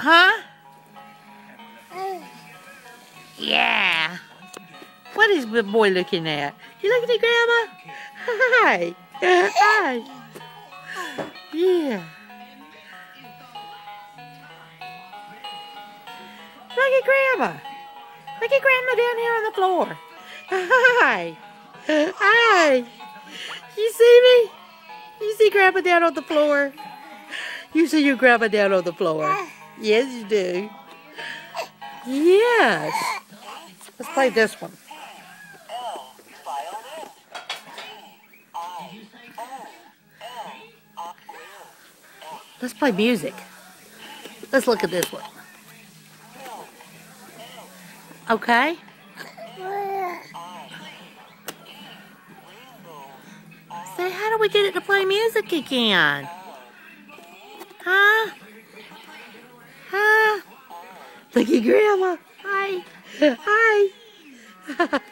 Huh? Yeah. What is the boy looking at? You looking at Grandma? Hi. Hi. Yeah. Look at Grandma. Look at Grandma down here on the floor. Hi. Hi. You see me? You see Grandma down on the floor? You see your Grandma down on the floor? Yes, you do. Yes. Let's play this one. Let's play music. Let's look at this one. Okay? Say, how do we get it to play music again? Look at Grandma. Hi. Hi.